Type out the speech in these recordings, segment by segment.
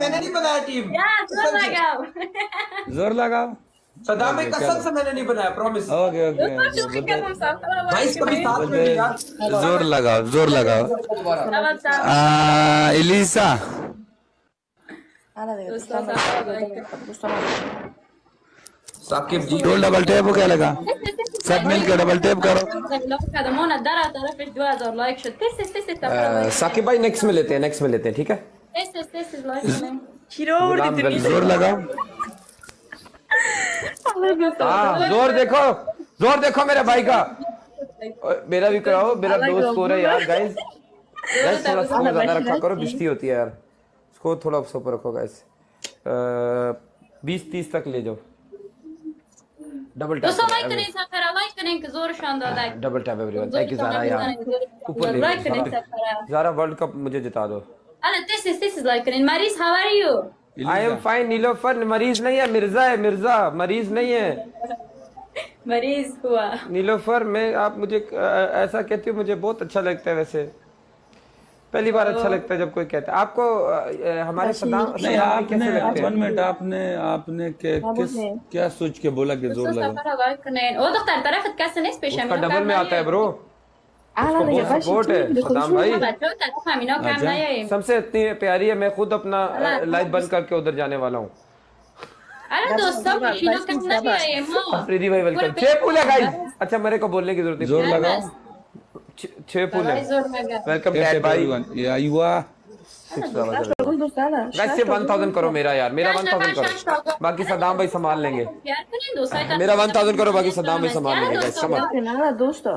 मैंने नहीं बनाया टीम। ज़ोर लगाओ। ज़ोर लगाओ। सदा में कसम से मैंने नहीं बनाया प्रॉमिस ओके ओके ज़ोर लगाओ ज़ोर लगाओ। इलीसा। Saqib ji. Double double tap हो क्या लगा। सब मिलकर डबल टैप करो। साकिब भाई नेक्स्ट में लेते हैं नेक्स्ट में लेते हैं ठीक है? Is ज़ोर लगाओ। हाँ, ज़ोर देखो ज़ोर देखो मेरे भाई का। मेरा भी कराओ मेरा दो स्कोर है यार गाइस गाइस थोड़ा स्कोर ज़्यादा रखा करो बिस्ती होती है यार। स्कोर थोड़ा ऊपर रखो गाइस बीस तीस तक ले जाओ। डबल टैप दोस्तों लाइक करें लाइक करें कि ज़ोर शानदार like double tap everyone thank you Zaara यार ऊपर ले जाओ वर्ल्ड कप मुझे जिता दो। अरे this is this is like मरीज़ how are you I am fine Nilofar मरीज़ नहीं है मिर्ज़ा है मिर्ज़ा मरीज़ नहीं है मरीज़ हुआ नीलोफर मैं आप मुझे ऐसा कहती हूँ मुझे बहुत अच्छा लगता है वैसे। पहली बार अच्छा लगता है जब कोई कहता है। आपको uh, uh, हमारे सदाम आपने वन मिनट आपने आपने के, किस क्या सोच के बोला कि ज़ोर लगा डबल में आता है ब्रो सपोर्ट है। भाई। हाँ सबसे इतनी प्यारी है मैं खुद अपना लाइफ बंद करके उधर जाने वाला हूँ। अच्छा मेरे को बोलने की ज़रूरत नहीं। ज़ोर लगाओ। छह फूल है। वेलकम भाई वैसे वन थाउज़ेंड करो मेरा यार। मेरा वन थाउज़ेंड हाँ, करो। बाकी सदाम भाई संभाल लेंगे। मेरा वन थाउज़ेंड करो बाकी सदाम भाई संभाल लेंगे दोस्तों।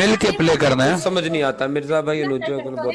मिल के प्ले करना है समझ नहीं आता मिर्जा भाई अनुजो को बहुत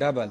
double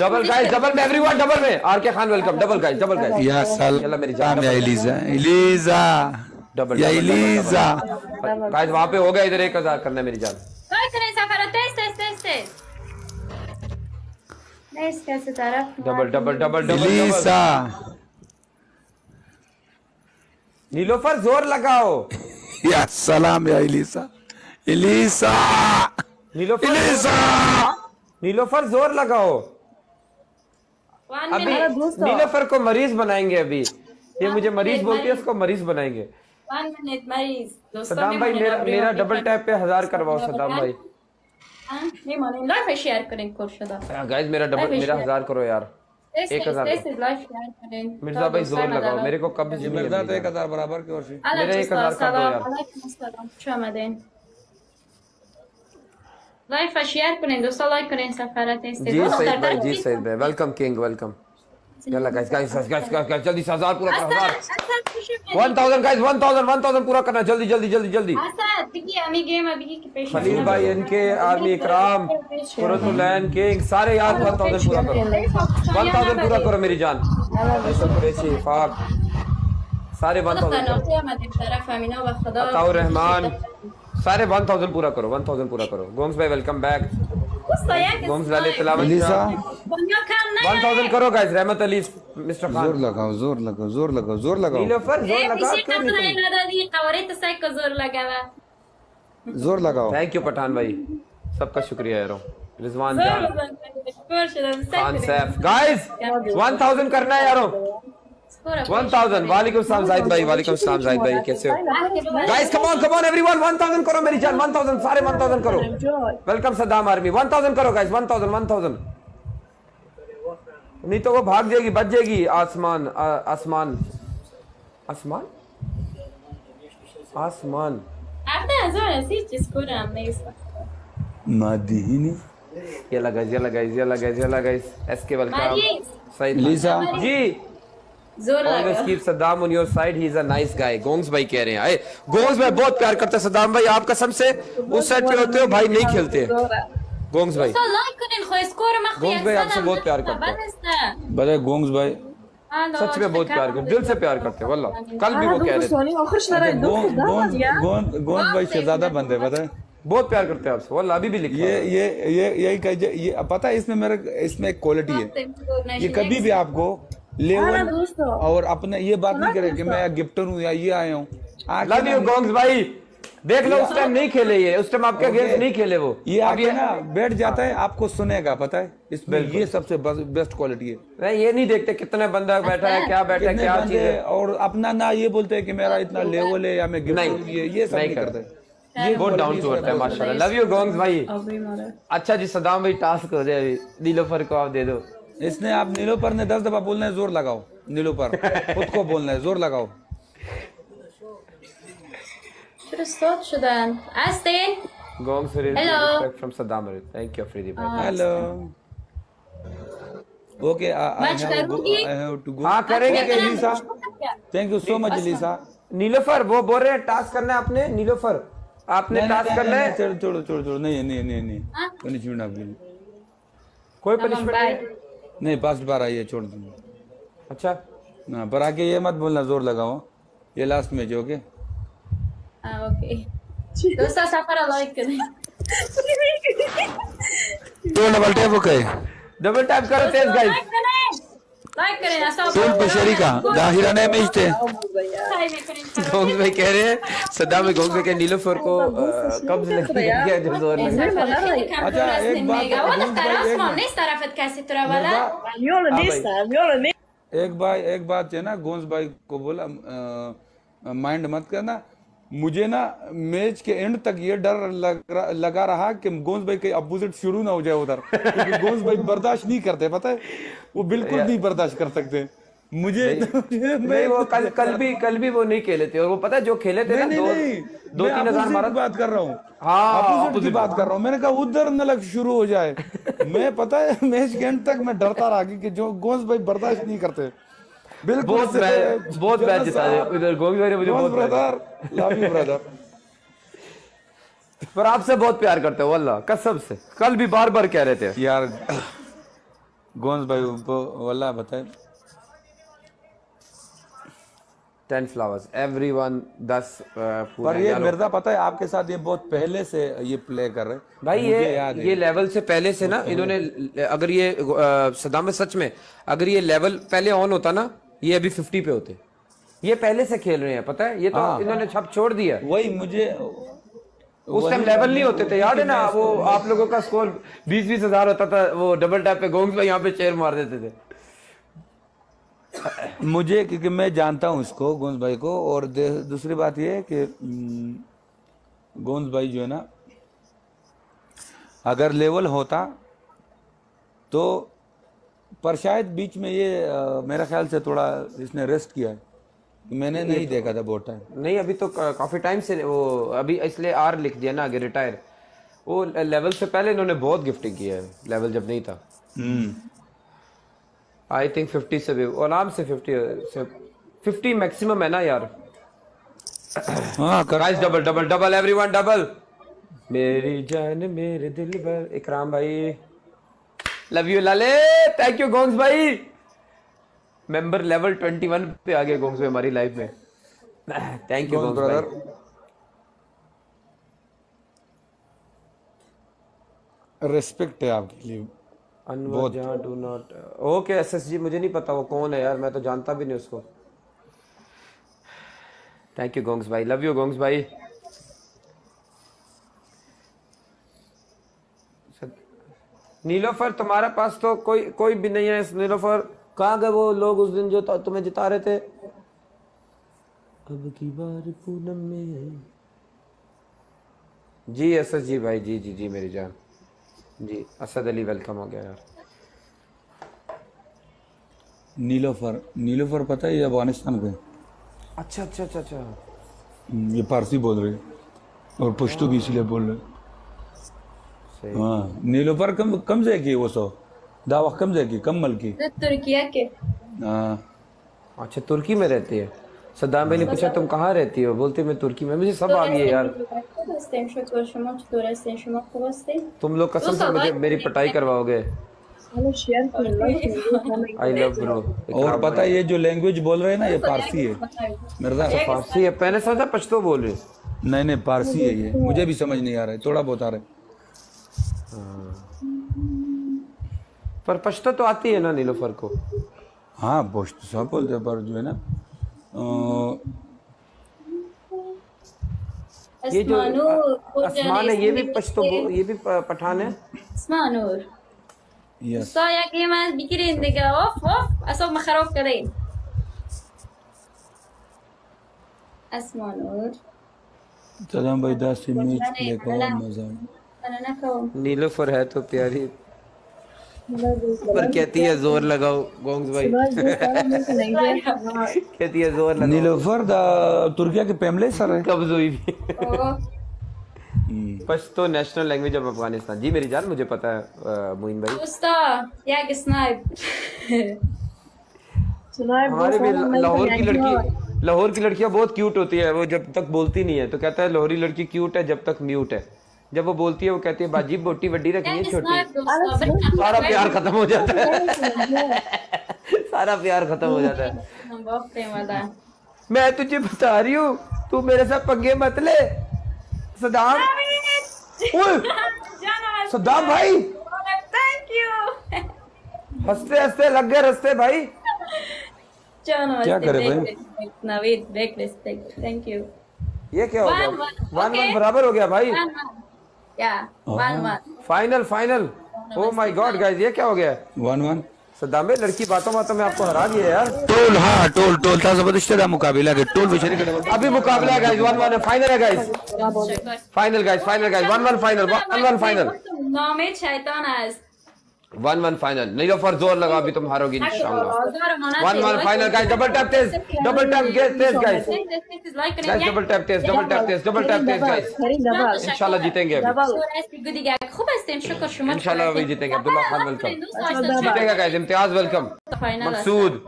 डबल गाइस डबल में एवरीवन डबल में R K Khan welcome double guys double guys या साल यल्ला मेरी जान या इलीजा इलीजा डबल या इलीजा गाइस वहाँ पे हो गया इधर 1000 करना मेरी जान काय करायचा करा तेच तेच तेच तेच कैसे तरफ़ double double double double इलीजा Nilofar ज़ोर लगाओ। या सलाम या इलीसा इलीसा नीलोफर इलीसा नीलोफर ज़ोर लगाओ। अभी नीलोफर को मरीज़ बनाएँगे अभी। ये मुझे मरीज़ बोलती है उसको मरीज़ बनाएँगे। वन मिनट मेरी सदाम भाई मेरा मेरा डबल टैप पे हज़ार करवाओ सदाम भाई हाँ ये माने लाइव शेयर करें कोर्शदा गाइस मेरा डबल मेरा हज़ार करो यार एक हज़ार मिर्ज़ा भाई ज़ोर लगाओ मेरे को कब मिर्ज़ा तो एक हज़ार बराबर की और मेरे एक हज़ार कर दो यार लाइव शेयर करें दोस्तों लाइक करें सफारत जी सईद भाई जी सईद भाई वेलकम किंग वेलकम चल गाइस गाइस गाइस गाइस जल्दी से हज़ार पूरा करो हज़ार one thousand guys one thousand one thousand पूरा करना जल्दी जल्दी जल्दी जल्दी खलील भाई इनके आर्मी इकराम कुरतुलैन किंग सारे यार वन थाउज़ेंड पूरा करो वन थाउज़ेंड पूरा करो मेरी जान सारे वन थाउज़ेंड रहमान सारे वन थाउज़ेंड पूरा करो वन थाउज़ेंड पूरा करो गोम्स भाई वेलकम बैक गोम्स वाले तलावत लिसा। 1000 करो गाइस रहमत अली मिस्टर खान। ज़ोर लगाओ ज़ोर लगाओ ज़ोर लगाओ ज़ोर लगाओ। नीलोफर ज़ोर लगाओ क्यों नहीं दादी कवरेत से को ज़ोर लगावा। ज़ोर लगाओ। थैंक यू पठान भाई। सबका शुक्रिया यारो। रिजवान जान। खान सैफ। गाइस 1000 करना है यारो। 1000 वालेकुम सलाम जाहिद भाई वालेकुम सलाम जाहिद भाई कैसे हो guys come on come on everyone 1000 करो मेरी जान. 1000 सारे 1000 करो. वेलकम सदाम आर्मी 1000 करो गाइस 1000 1000 नहीं तो वो भाग जाएगी बच जाएगी. आसमान आसमान. आसमान? आसमान. मदीनी। ये लगा ये लगा ये लगा ये लगा इसके बल का सही Lisa ji. Always keep Saddam on your side. A nice guy. भाई कह रहे हैं आए भाई बहुत प्यार भाई आप कसम से उस साइड पे होते हो भाई नहीं खेलते भाई भाई आपसे बहुत प्यार बड़े भाई सच में बहुत प्यार करते। दिल से प्यार करते हैं कल भी वो कह रहे थे। गोंद भाई शहजादा बंदे है? बहुत प्यार करते हैं आपसे। वल्ला अभी भी ये ये ये यही ये पता है इसमें मेरा इसमें एक क्वालिटी है। ये कभी भी आपको लेवल और अपने ये बात नहीं करे कि मैं गिफ्टर हूँ या ये आया हूँ। लव यू गोंग्स भाई। देख लो उस टाइम नहीं खेले ये। उस टाइम आपके अगेंस्ट नहीं खेले वो। ये आके ना बैठ जाता है आपको सुनेगा पता है? इसमें ये सबसे बेस्ट क्वालिटी है। नहीं ये नहीं देखते कितने बंदा बैठा है क्या बैठा है क्या चीज़ है। और अपना ना ये बोलते हैं कि मेरा इतना लेवल है या मैं गिफ्टर नहीं, ये ये सब नहीं करते। ये बहुत डाउन टू अर्थ है माशाल्लाह। लव यू गोंग्स भाई। अच्छा जी सदाम भाई टास्क हो जाए। अभी नीलोफर को आप दे दो। इसने आप नीलो पर ने दस दफ़ा बोलना है ज़ोर लगाओ। नीलो पर। खुद को बोलना है ज़ोर लगाओ। Stop हाँ, करेंगे। Lisa thank you so much Lisa Nilofar वो बोल रहे हैं टास्क करना है आपने नीलोफर। आपने टास्क करना है। छोड़ो छोड़ो छोड़ो नहीं नहीं नहीं नहीं। पनिशमेंट आपके लिए कोई पनिशमेंट नहीं नहीं पास्ट बार आई है छोड़ दूँगा अच्छा। ना पर आके ये मत बोलना ज़ोर लगाओ। ये लास्ट में जो ओके हाँ ओके दोस्तों सफ़र लाइक करें। दो double tap okay double tap करो तेज गाइस लाइक करें बशरी का जाहिरा ने में थे गोंग में कह रहे हैं सदा में गोंग में कह नीलोफर को कब्ज लग गया जो ज़ोर अच्छा हाँ एक बात एक बात। है ना गोंस भाई को बोला माइंड मत करना। मुझे ना मैच के एंड तक ये डर लग लगा रहा कि गोंस भाई के अपोजिट शुरू ना हो जाए उधर। क्योंकि गोंस भाई बर्दाश्त नहीं करते पता है? वो बिल्कुल नहीं बर्दाश्त कर सकते। मुझे नहीं। नहीं वो कल कल भी कल भी वो नहीं खेले थे। और वो पता है जो खेले थे नहीं, ना नहीं दो नहीं। दो मैं तीन हज़ार मारा बात कर रहा हूँ। हाँ, की बात कर रहा हूँ। मैंने कहा उधर न लग शुरू हो जाए। मैं पता है मैच के एंड तक मैं डरता रहा कि जो गोंस भाई बर्दाश्त नहीं करते। बहुत मैच बहुत मैच जिता है इधर गोंग्स भाई ने मुझे बहुत ब्रदर लव यू ब्रदर पर आपसे बहुत प्यार करते हो अल्लाह कसम से। कल भी बार बार कह रहे थे। यार गोंस भाई को वल्लाह बताए। टेन फ्लावर्स एवरी वन दस पर ये मिर्ज़ा पता है आपके साथ ये बहुत पहले से ये प्ले कर रहे हैं। भाई ये ये लेवल से पहले से ना इन्होंने अगर ये सदाम सच में अगर ये लेवल पहले ऑन होता ना ये अभी फिफ्टी पे होते। ये पहले से खेल रहे हैं पता है? ये तो हाँ। इन्होंने छप छोड़ दिया। वही मुझे उस टाइम लेवल नहीं होते थे याद है ना? वो आप लोगों का स्कोर बीस बीस हज़ार होता था वो डबल टैप पे गोंग्स यहाँ पे चेयर मार देते थे। मुझे क्योंकि मैं जानता हूँ इसको गोंस भाई को और दूसरी बात ये है कि हम्म, गोंस भाई जो है ना अगर लेवल होता तो पर शायद बीच में ये अ, मेरा ख्याल से थोड़ा इसने रेस्ट किया है। मैंने नहीं देखा था बहुत टाइम नहीं अभी तो काफ़ी टाइम से वो अभी इसलिए आर लिख दिया ना आगे रिटायर वो लेवल से पहले इन्होंने बहुत गिफ्टिंग किया है लेवल जब नहीं था। आई थिंक फिफ्टी से भी आराम से फिफ्टी से फिफ्टी मैक्सिमम है ना यार। हाँ guys double double double everyone double मेरी जान मेरे दिल भर इकराम भाई। लव यू लाले थैंक यू गोंग्स भाई मेंबर लेवल 21 पे आ गए गोंग्स भाई हमारी लाइफ में. थैंक यू गोंग्स ब्रदर ब्रदर रिस्पेक्ट है आपके लिए. अनवर जहाँ डू नॉट ओके एसएसजी मुझे नहीं पता वो कौन है यार मैं तो जानता भी नहीं उसको. थैंक यू गोंग्स भाई लव यू गोंग्स भाई नीलोफर तुम्हारे पास तो कोई कोई भी नहीं है इस नीलोफर। कहाँ गए वो लोग उस दिन जो तुम्हें जिता रहे थे? अब की बार पूनम में जी एस जी भाई जी जी जी मेरी जान। जी असद अली वेलकम हो गया यार। नीलोफर नीलोफर पता है ये अफ़गानिस्तान के अच्छा अच्छा अच्छा अच्छा। ये फारसी बोल रहे और पश्तो भी इसीलिए बोल रहे हाँ, नीलोफर कम कम से की वो सो। दावा कम से की कम्मल की तुर्किया के हाँ। अच्छा तुर्की में रहती है? सदाम ने पूछा तुम कहाँ रहती हो? बोलते मैं तुर्की में मुझे सब आ गई है यार। तुम लोग कसम से मुझे मेरी पटाई करवाओगे? आई लव ब्रो और पता ये जो लैंग्वेज बोल रहे हैं ना ये फारसी है मिर्ज़ा फारसी अच्छा, है। पहले समझा पछतो बोल रहे नहीं नहीं पारसी है ये। मुझे भी समझ नहीं आ रहा है थोड़ा बहुत आ रहा है। हाँ। पर पछता तो आती है ना नीलोफर को। हाँ पछत तो सब बोलते हैं पर जो है ना ये जो आसमान है ये भी पछतो ये भी पठान है। आसमानूर यस तो या कि मैं बिक्री इन देगा ओफ ओफ असो मखरोब करें आसमानूर चलें भाई दस इमेज लेकर मज़ा na ko? नीलोफर है तो प्यारी पर कहती है ज़ोर लगाओ गोंग्स भाई कहती है ज़ोर लगाओ नीलोफर दा तुर्किया के पेमले सर है कब्ज हुई भी. Pashto national language of Afghanistan जी मेरी जान मुझे पता है मोइन भाई. Ya que snipe. हमारे भी लाहौर की लड़की लाहौर की लड़कियाँ बहुत क्यूट होती है वो जब तक बोलती नहीं है तो कहता है लाहौरी लड़की क्यूट है जब तक म्यूट है जब वो बोलती है वो कहती है बाजी बोटी वड्डी रखनी है छोटी। सारा प्यार खत्म हो जाता है। सारा प्यार खत्म हो जाता है. मैं तुझे बता रही हूँ तू मेरे साथ पंगे मत ले। सदाम। सदाम भाई। Thank you. हँसते हँसते लग गए रस्ते भाई। क्या करे भाई? Break respect. Thank you. ये क्या हो गया? वन वन बराबर हो गया भाई। One, one. Yeah, one, one. Final final oh my god guys ये क्या हो गया? वन वन सदामे लड़की बातों बातों में आपको हरा दिया यार। टोल हाँ टोल टोल था ज़बरदस्त था मुकाबला के टोल बेचारे के अभी मुकाबला है गाइस वन वन है फाइनल है guys final guys final guys one one final one one final नाम है शैतान has. वन वन फाइनल नहीं तो फर जोर लगा अभी तुम हारोगी इंशाल्लाह one one final guys double tap तेज डबल टैप तेज गाइस गाइस डबल टैप तेज डबल टैप तेज डबल टैप तेज गाइस इंशाल्लाह जीतेंगे अभी खूब हस्ते शुक्र शुमत इंशाल्लाह अभी जीतेंगे अब्दुल्ला खान वेलकम जीतेगा गाइस इम्तियाज वेलकम मकसूद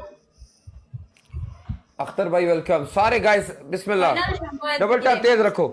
अख्तर भाई वेलकम सारे गाइस बिस्मिल्लाह डबल टैप तेज रखो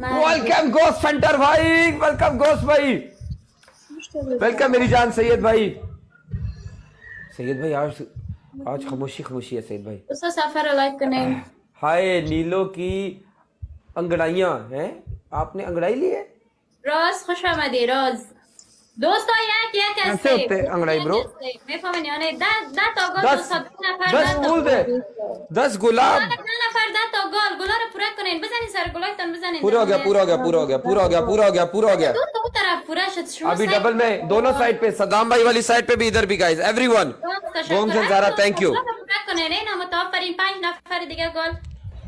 वेलकम गोस्ट फंटर भाई वेलकम गोस्ट भाई। वेलकम मेरी जान सैयद भाई। सैयद भाई आज आज खामोशी खामोशी है सैयद भाई। सफ़र लाइक का नेम हाय नीलो की अंगड़ाइयाँ हैं? आपने अंगड़ाई ली है? रोज खुशामदी रोज दोस्तों यार क्या कैसे होते हैं अंगड़ाई ब्रो। दस दस फूल दे दस गुलाब। पूरा हो? गया पूरा हो गया पूरा हो गया पूरा हो गया पूरा हो गया पूरा हो गया। अभी डबल में दोनों साइड पे सदाम भाई वाली साइड पे भी इधर भी गाइस एवरीवन गोम संसारा थैंक यू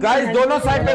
गाइस दोनों साइड पे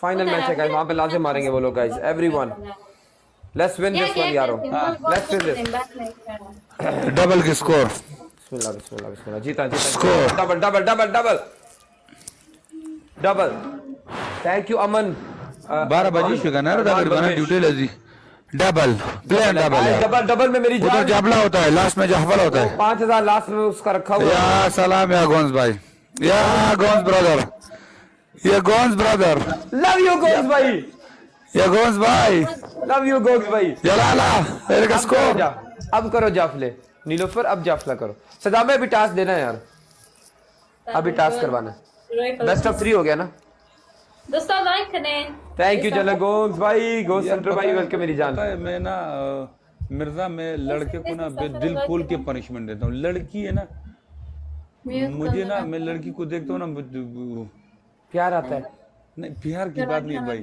फाइनल मैच है गाइस वहां पे लाजिम मारेंगे वो लोग guys everyone let's win this one यारो लेट्स विन दिस डबल की स्कोर बिस्मिल्लाह बिस्मिल्लाह बिस्मिल्लाह जीता जीता Score. Double double double double double thank you अमन बारह बजे शुगर ना डबल बना duty लजी double plane double double double में मेरी जान जबला होता है लास्ट में जहफल होता है। पाँच हज़ार लास्ट में उसका रखा हुआ या सलाम या गोंस भाई। या गोंस ब्रदर ये गोंस ब्रदर लव यू गोग्स भाई। ये गोंस भाई। लव यू गोग्स भाई। जलाला मेरे का। अब करो स्कोर अब करो जाफले। नीलोफर अब जाफला करो। सदा में अभी टास्क देना है यार। अभी टास्क करवाना बेस्ट ऑफ़ थ्री हो गया ना? दोस्तों लाइक करें थैंक यू चलो गोम्स भाई गोम्स सेंटर भाई वेलकम मेरी जान। पता है मैं ना मिर्ज़ा मैं लड़के को ना दिल खोल के पनिशमेंट देता हूँ। लड़की है ना मुझे ना मैं लड़की को देखता हूँ ना प्यार आता है। नहीं प्यार की बात नहीं भाई।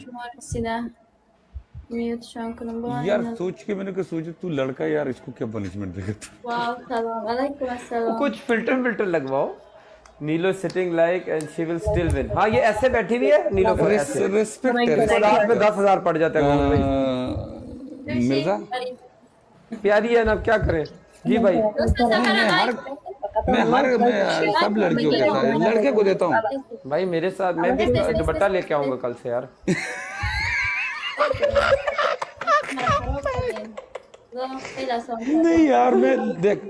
यार सोच के मैंने सोचा तू लड़का यार इसको क्या पनिशमेंट देगा कुछ फ़िल्टर फ़िल्टर लगवाओ। नीलो sitting like and she will still win हाँ ये ऐसे बैठी हुई है? नीलो को रिस्पेक्ट रात में दस हज़ार पड़ जाते हैं मिर्ज़ा? प्यारी है ना क्या करें? जी भाई। मैं हर मैं हर सब लड़कियों के साथ लड़के को देता हूँ। भाई मेरे साथ मैं भी दुपट्टा लेके आऊँगा कल से यार। नहीं यार मैं देख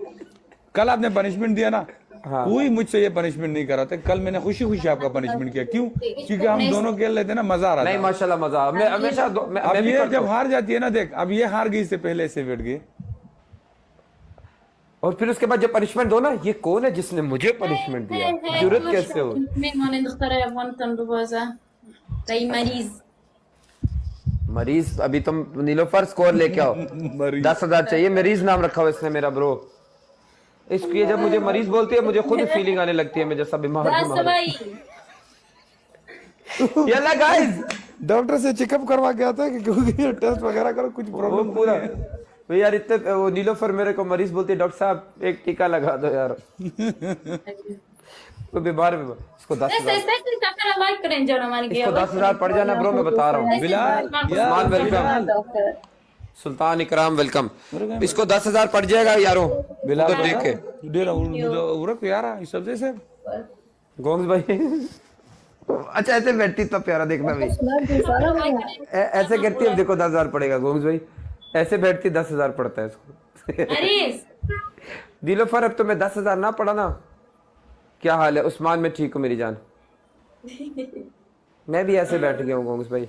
कल आपने पनिशमेंट दिया ना हाँ। कोई हाँ। मुझसे ये पनिशमेंट नहीं कराते। कल मैंने खुशी खुशी आपका पनिशमेंट किया। क्यों? क्योंकि हम दोनों खेल लेते ना मज़ा आ रहा नहीं माशाल्लाह मज़ा मैं हमेशा अब ये जब हार जाती है ना देख अब ये हार गई इससे पहले इससे बैठ गई। और फिर उसके बाद जब पनिशमेंट दो ना ये कौन है जिसने मुझे पनिशमेंट दिया? ज़रूरत कैसे हो? मरीज़। अभी तो तुम नीलोफर स्कोर लेके आओ। दस हज़ार चाहिए मरीज़ नाम रखा हो इसने मेरा ब्रो इसकी जब मुझे मरीज़ बोलती है मुझे खुद फीलिंग आने लगती है मैं जैसा बीमार गाइस डॉक्टर से चेकअप करवा गया था कि क्योंकि टेस्ट वगैरह करो कुछ प्रॉब्लम पूरा। भाई यार इतने वो नीलो फर मेरे को मरीज़ बोलती है डॉक्टर साहब एक टीका लगा दो यार। कोई बीमार भी इसको दस हज़ार पड़ जाना ब्रो मैं बता रहा हूँ। बिलाल वेलकम सुल्तान इकराम वेलकम इसको दस हज़ार पड़ जाएगा यारो। बिला तो देख। के दे गोम्स भाई। अच्छा ऐसे बैठती इतना प्यारा देखना भाई। ऐसे करती है देखो दस हज़ार पड़ेगा गोम्स भाई। ऐसे बैठती दस हज़ार पड़ता है इसको। दिलो फर अब तो मैं दस हज़ार ना पड़ा ना। क्या हाल है? उस्मान में ठीक हूँ मेरी जान। मैं भी ऐसे बैठ गया हूँ गोम्स भाई।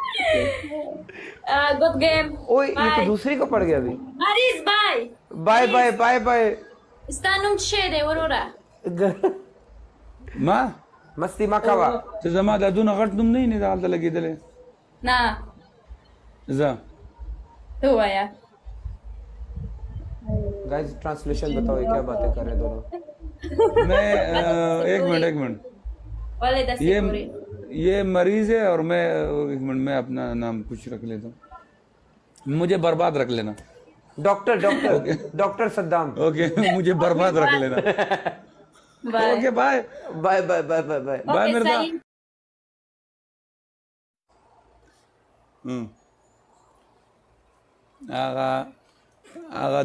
Uh, good game. ओए ये तो दूसरी को पड़ गया अभी। Maris, bye. Bye bye bye bye Stanum shede, Aurora. माँ मस्ती मा खावा। तो जमा दादू ना गट तुम नहीं निकालता लगी दले Na, जा। are ya? गाइस ट्रांसलेशन बताओ ये क्या बातें कर रहे हैं दोनों? मैं एक मिनट एक मिनट। da ये Siguri. ये मरीज़ है और मैं एक मिनट मैं अपना नाम कुछ रख लेता हूँ। मुझे बर्बाद रख लेना। Doctor doctor doctor Saddam. Okay मुझे बर्बाद रख लेना। Okay bye bye bye bye bye bye bye Mirza हम्म आगा आगा